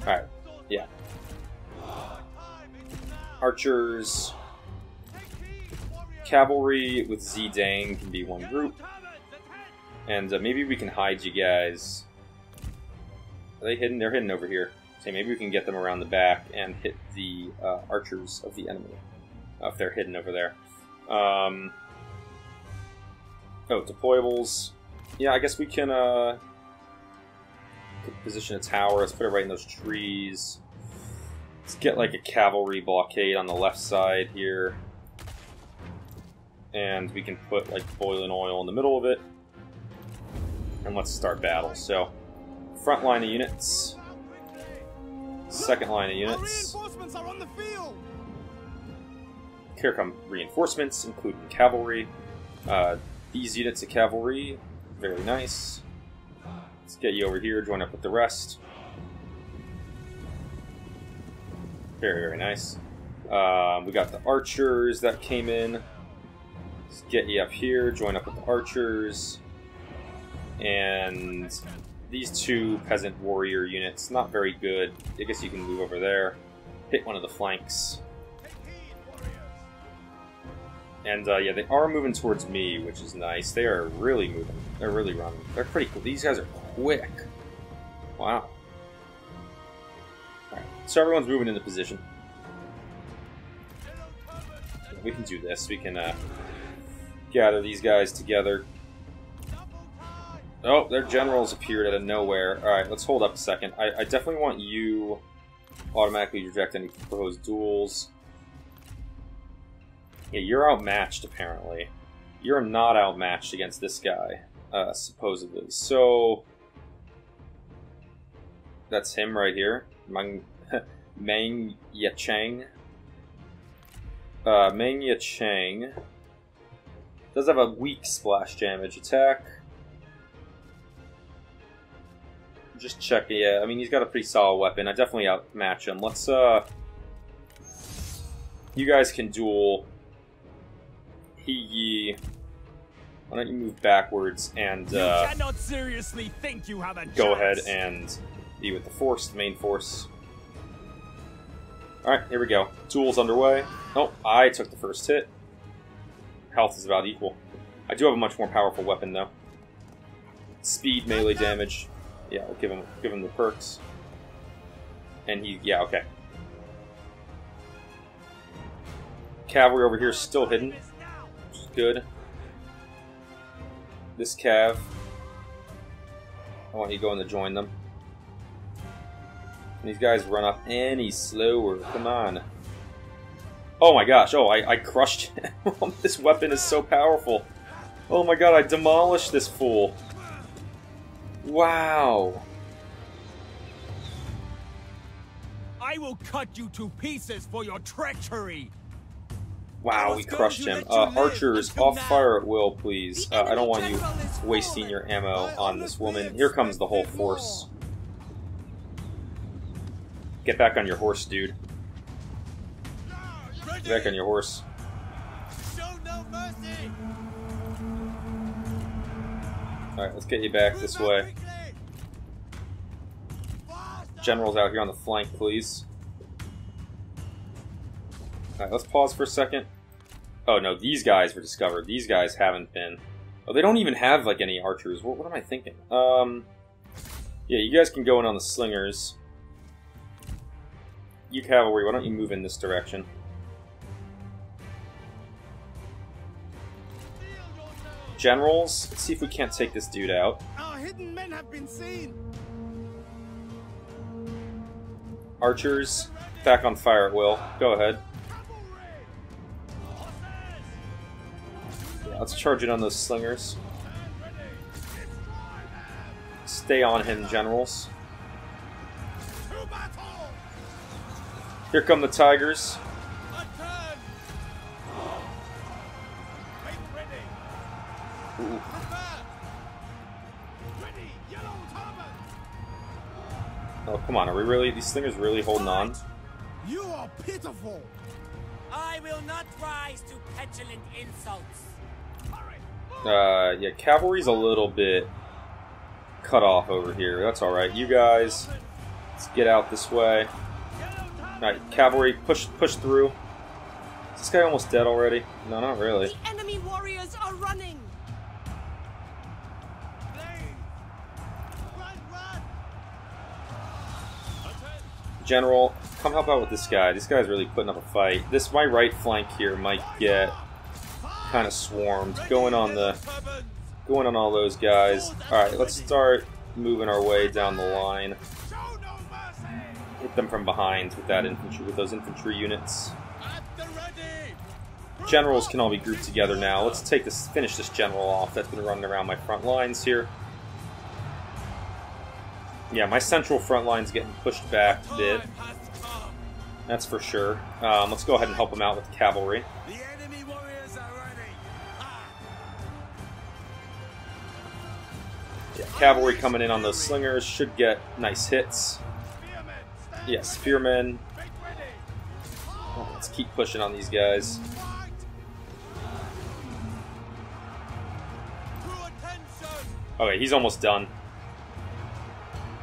Alright, yeah. Archers, cavalry with Zidang can be one group. And uh, maybe we can hide you guys. Are they hidden? They're hidden over here. So maybe we can get them around the back and hit the uh, archers of the enemy. Uh, if they're hidden over there. Um, oh, deployables. Yeah, I guess we can uh, position a tower. Let's put it right in those trees. Let's get like a cavalry blockade on the left side here. And we can put like boiling oil in the middle of it. And let's start battle. So, front line of units. Second line of units. reinforcements are on the field! Here come reinforcements, including cavalry. Uh, these units of cavalry, very nice. Let's get you over here, join up with the rest. Very, very nice. Um, we got the archers that came in. Let's get you up here, join up with the archers. And these two peasant warrior units, not very good. I guess you can move over there. Hit one of the flanks. And uh, yeah, they are moving towards me, which is nice. They are really moving. They're really running. They're pretty cool. These guys are quick. Wow. Alright, so everyone's moving into position. We can do this. We can uh, gather these guys together. Oh, their generals appeared out of nowhere. Alright, let's hold up a second. I, I definitely want you automatically reject any proposed duels. Yeah, you're outmatched, apparently. You're not outmatched against this guy, uh, supposedly. So... That's him right here. Mang, Meng Yacheng. Uh, Meng Yacheng does have a weak splash damage attack. Just check, yeah. I mean, he's got a pretty solid weapon. I definitely outmatch him. Let's, uh... You guys can duel. He. Why don't you move backwards and, You uh... cannot seriously think you have a Go ahead and be with the force, the main force. Alright, here we go. Duel's underway. Oh, I took the first hit. Health is about equal. I do have a much more powerful weapon, though. Speed, melee damage. Yeah, I'll give him give him the perks. And he, yeah, okay. Cavalry over here is still hidden, which is good. This cav, I want you going to join them. These guys run up any slower. Come on. Oh my gosh. Oh, I, I crushed him. this weapon is so powerful. Oh my god, I demolished this fool. Wow. I will cut you to pieces for your treachery. Wow, we crushed him. Uh, archers, off fire at will, please. Uh, I don't want you wasting your ammo on this woman. Here comes the whole force. Get back on your horse, dude. Get back on your horse. Alright, let's get you back this way. Generals out here on the flank, please. Alright, let's pause for a second. Oh no, these guys were discovered. These guys haven't been. Oh, they don't even have like any archers. What, what am I thinking? Um, yeah, you guys can go in on the slingers. You cavalry, why don't you move in this direction? Generals, let's see if we can't take this dude out. Our hidden men have been seen. Archers, back on fire at will. Go ahead. Yeah, let's charge it on those slingers. Stand ready. Destroy them. Stay on him, generals. Here come the tigers. Attack. Make ready. Ooh. Prepare. Ready. Yellow turban. Oh, come on. Are we really... These slingers really holding on? You are pitiful. I will not rise to petulant insults. Uh, yeah, cavalry's a little bit cut off over here. That's alright. You guys, let's get out this way. Alright, cavalry, push push through. Is this guy almost dead already? No, not really. The enemy warriors are running. Run, run. General, come help out with this guy. This guy's really putting up a fight. This, my right flank here might get kind of swarmed. Going on the, going on all those guys. Alright, let's start moving our way down the line. Hit them from behind with that infantry, with those infantry units. Generals can all be grouped together now. Let's take this, finish this general off. That's been running around my front lines here. Yeah, my central front line's getting pushed back a bit. That's for sure. Um, let's go ahead and help them out with cavalry. The ready. Yeah, cavalry coming in on those slingers should get nice hits. Yeah, spearmen. Oh, let's keep pushing on these guys. Okay, he's almost done.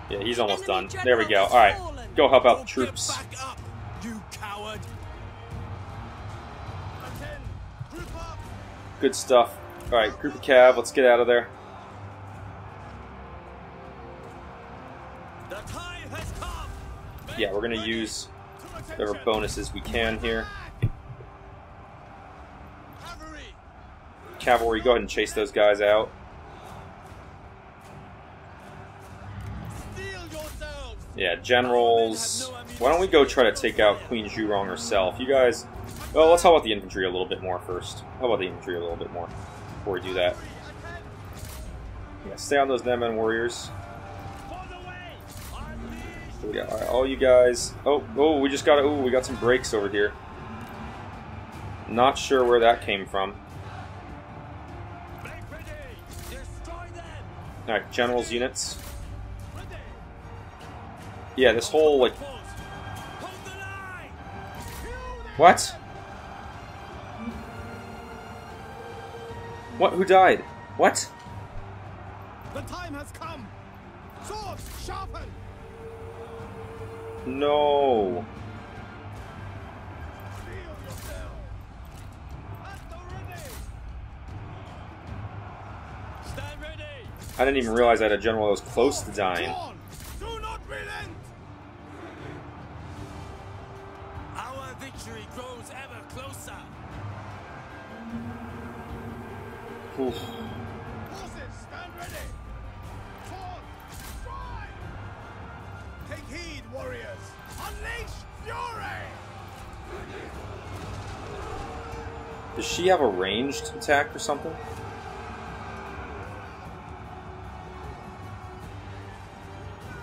Yeah, he's almost done. There we go. Alright, go help out the troops. up, you coward! Attend. Group up. Good stuff. Alright, group of cav, let's get out of there. Yeah, we're gonna use To attention. whatever bonuses we can here. Cavalry. Cavalry, go ahead and chase those guys out. Yeah, generals. Why don't we go try to take out Queen Zhurong herself? You guys. Well, let's talk about the infantry a little bit more first. How about the infantry a little bit more before we do that? Yeah, stay on those Nanman warriors. So we got alright, all you guys. Oh, oh, we just got. Oh, we got some breaks over here. Not sure where that came from. All right, generals units. Yeah, this whole like what? What? Who died? What? The time has come. Swords sharpen. No. Steel yourself. At the ready. Stand ready. I didn't even realize I had a general that was close to dying. On. Does she have a ranged attack or something?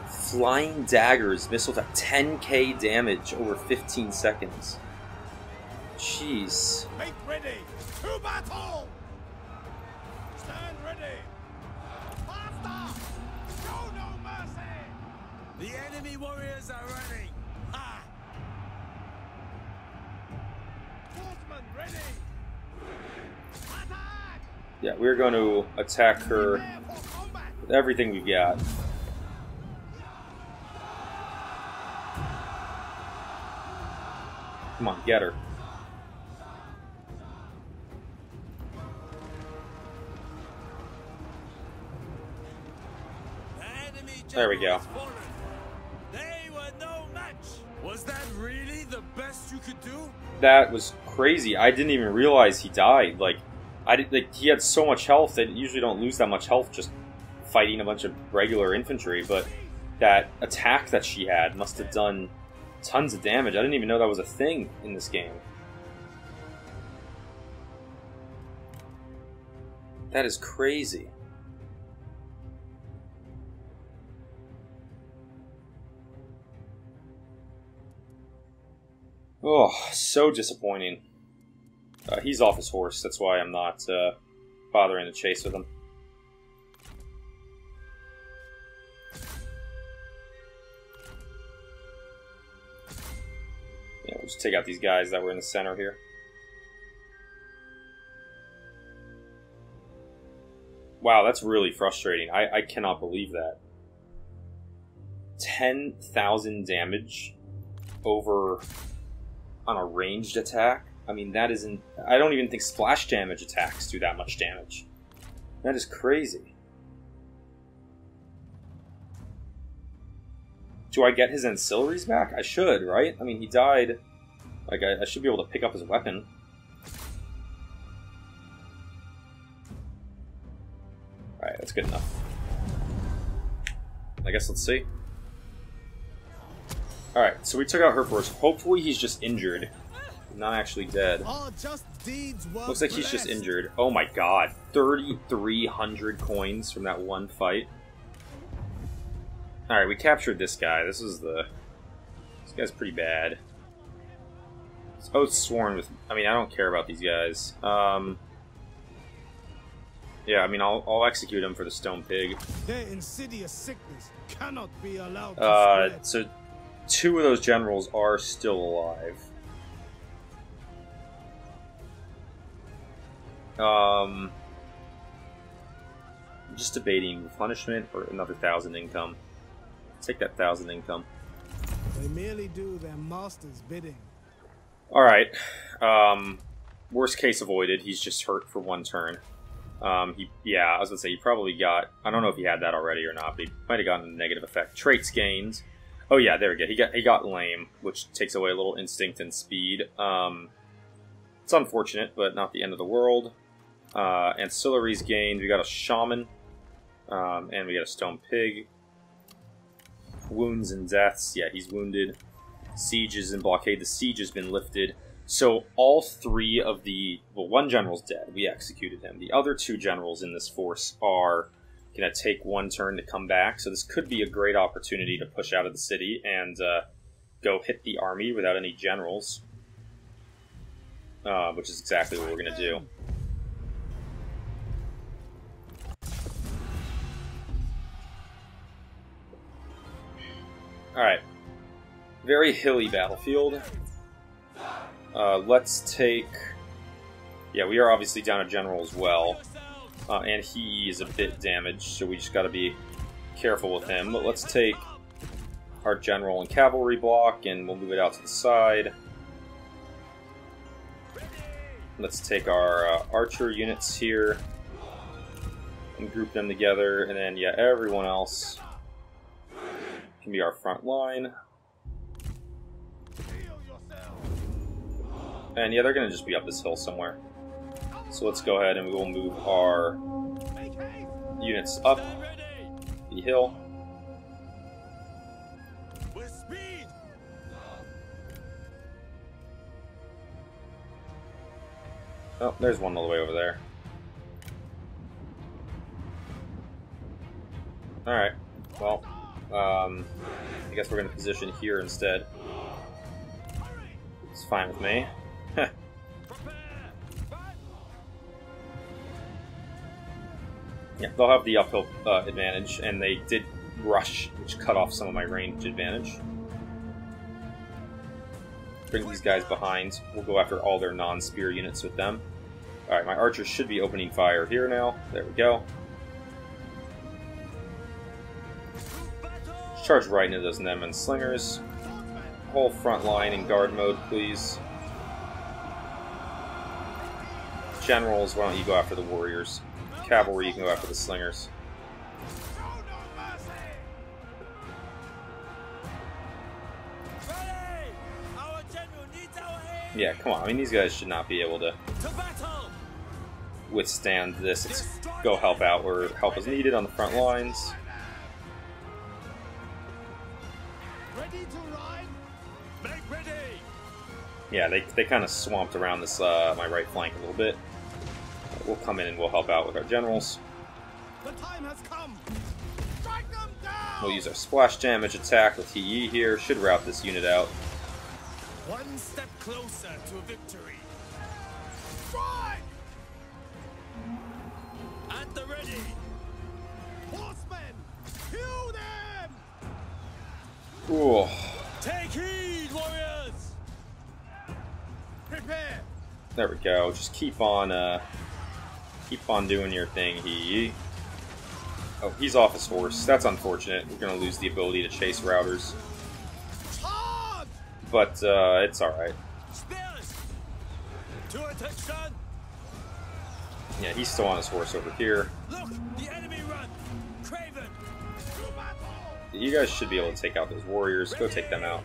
Flying daggers, missile at 10k damage over 15 seconds. Jeez. Make ready. To battle. Stand ready. Faster. Show no mercy. The enemy warriors are running! Yeah, we're going to attack her Prepare for combat. with everything we've got. Come on, get her. There we go. They were no match! Was that really the best you could do? that was crazy. I didn't even realize he died. Like, I did, like he had so much health. They usually don't lose that much health just fighting a bunch of regular infantry. But that attack that she had must have done tons of damage. I didn't even know that was a thing in this game. That is crazy. Oh, so disappointing. Uh, he's off his horse. That's why I'm not uh, bothering to chase with him. Yeah, we'll just take out these guys that were in the center here. Wow, that's really frustrating. I, I cannot believe that. 10,000 damage over on a ranged attack. I mean, that isn't. I don't even think splash damage attacks do that much damage. That is crazy. Do I get his ancillaries back? I should, right? I mean, he died. Like, I, I should be able to pick up his weapon. Alright, that's good enough. I guess let's see. Alright, so we took out her first. Hopefully he's just injured. Not actually dead. Our just deeds Looks like he's just injured. Oh my god. 3,300 coins from that one fight. Alright, we captured this guy. This is the... This guy's pretty bad. It's oath sworn with... I mean, I don't care about these guys. Um... Yeah, I mean, I'll, I'll execute him for the stone pig. Their insidious sickness cannot be allowed Uh, so two of those generals are still alive. Um, I'm just debating punishment or another thousand income. Take that thousand income. They merely do their master's bidding. All right. Um, worst case avoided. He's just hurt for one turn. Um, he, yeah, I was gonna say he probably got. I don't know if he had that already or not, but he might have gotten a negative effect. Traits gained. Oh yeah, there we go. He got he got lame, which takes away a little instinct and speed. Um, it's unfortunate, but not the end of the world. Uh, ancillaries gained. We got a shaman, um, and we got a stone pig. Wounds and deaths. Yeah, he's wounded. Sieges and blockade. The siege has been lifted. So all three of the well, one general's dead. We executed him. The other two generals in this force are going to take one turn to come back. So this could be a great opportunity to push out of the city and uh, go hit the army without any generals, uh, which is exactly what we're going to do. All right, very hilly battlefield. Uh, let's take. Yeah, we are obviously down a general as well. Uh, and he is a bit damaged, so we just got to be careful with him. But let's take our general and cavalry block, and we'll move it out to the side. Let's take our uh, archer units here and group them together, and then, yeah, everyone else can be our front line. And yeah, they're going to just be up this hill somewhere. So let's go ahead and we will move our units up the hill. Oh, there's one all the way over there. Alright, well, um, I guess we're going to position here instead. It's fine with me. Yeah, they'll have the uphill uh, advantage, and they did rush, which cut off some of my range advantage. Bring these guys behind. We'll go after all their non-spear units with them. Alright, my archers should be opening fire here now. There we go. Charge right into those Nanman slingers. Whole front line in guard mode, please. Generals, why don't you go after the warriors? Cavalry, you can go after the slingers. Yeah, come on. I mean, these guys should not be able to To withstand this. It's go help out where help is needed on the front lines. Yeah, they, they kind of swamped around this uh, my right flank a little bit. We'll come in and we'll help out with our generals. The time has come. Strike them down. We'll use our splash damage attack with He here. Should route this unit out. One step closer to victory. Strike. At the ready. Horsemen, kill them. Ooh. Take heed, There we go. Just keep on uh keep on doing your thing, He. Oh, he's off his horse. That's unfortunate. We're gonna lose the ability to chase routers. But uh it's. To attention. Yeah, he's still on his horse over here. Look, the enemy run. Craven. You guys should be able to take out those warriors. Go take them out.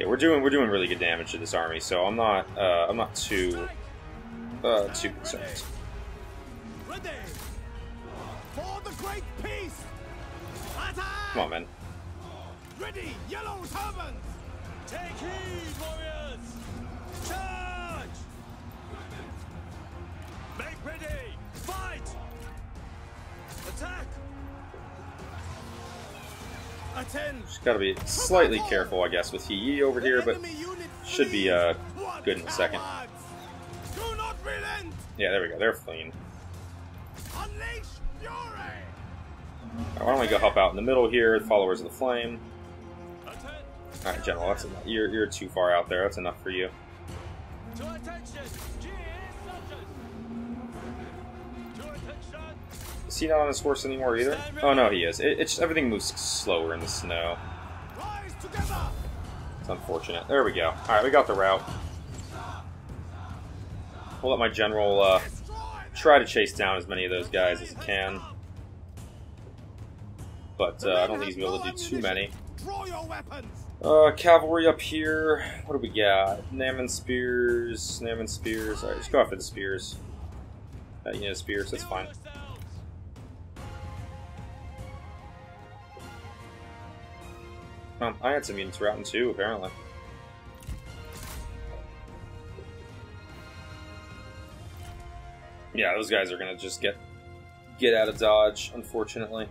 Yeah, we're doing we're doing really good damage to this army, so I'm not uh, I'm not too uh, too concerned. Come on, man. Ready. Yellow turbans. Take heed, warriors. Charge. Make ready. Fight. Attack. Just gotta be slightly careful, I guess, with Yi over here, but should be, uh, good in a second. Yeah, there we go. They're fleeing. Alright, why don't we go help out in the middle here, followers of the flame. Alright, General, that's enough. You're, you're too far out there. That's enough for you. Is he not on his horse anymore either? Oh no, he is. It, it's just, everything moves slower in the snow. It's unfortunate. There we go. Alright, we got the route. We'll let my general uh, try to chase down as many of those guys as he can. But uh, I don't think he's going to be able to do too many. Draw your weapons! Uh, cavalry up here. What do we got? Nanman spears. Nanman spears. Alright, just go after the spears. Uh, you know, spears. That's fine. Um, I had some units routing too, apparently. Yeah, those guys are gonna just get get out of dodge, unfortunately.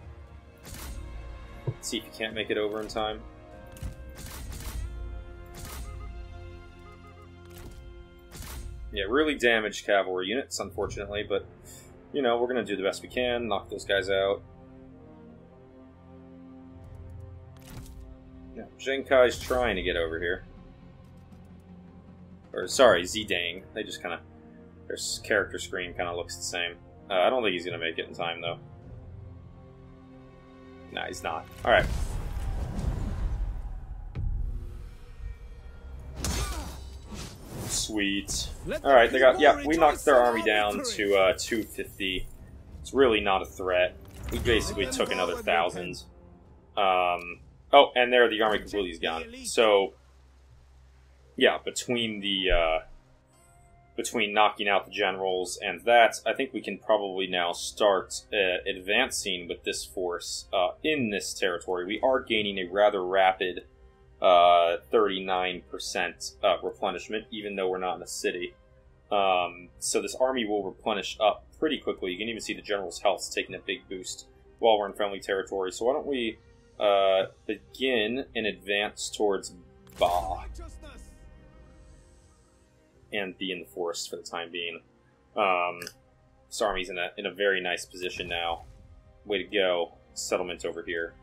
See if you can't make it over in time. Yeah, really damaged cavalry units, unfortunately, but you know, we're gonna do the best we can, knock those guys out. Yeah, Zenkai's trying to get over here. Or, sorry, Zidane. They just kind of. Their character screen kind of looks the same. Uh, I don't think he's going to make it in time, though. Nah, he's not. Alright. Sweet. All right, they got yeah. We knocked their army down to uh, 250. It's really not a threat. We basically took another thousand. Um. Oh, and there the army completely is gone. So, yeah, between the uh, between knocking out the generals and that, I think we can probably now start uh, advancing with this force uh, in this territory. We are gaining a rather rapid uh, 39% uh, replenishment, even though we're not in a city. Um, so this army will replenish up pretty quickly. You can even see the general's health's taking a big boost while we're in friendly territory. So why don't we uh, begin and advance towards Ba and be in the forest for the time being. Um, this army's in a in a very nice position now. Way to go, settlement over here.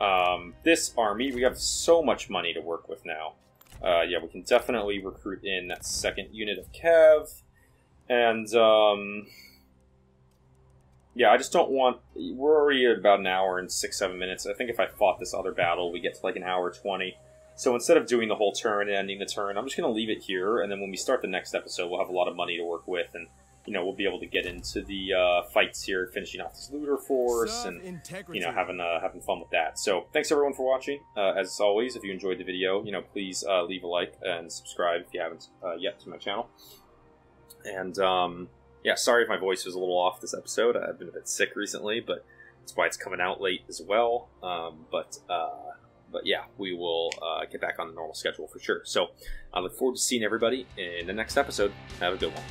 Um, this army, we have so much money to work with now. Uh, yeah, we can definitely recruit in that second unit of cav. and um, yeah, I just don't want. We're already at about an hour and six seven minutes. I think if I fought this other battle, we get to like an hour twenty. So instead of doing the whole turn and ending the turn, I'm just going to leave it here, and then when we start the next episode, we'll have a lot of money to work with, and you know we'll be able to get into the uh, fights here, finishing off this looter force, and integrity. you know having uh, having fun with that. So thanks everyone for watching. Uh, as always, if you enjoyed the video, you know please uh, leave a like and subscribe if you haven't uh, yet to my channel. And um, yeah, sorry if my voice was a little off this episode. I've been a bit sick recently, but that's why it's coming out late as well. Um, but uh, but yeah, we will uh, get back on the normal schedule for sure. So I look forward to seeing everybody in the next episode. Have a good one.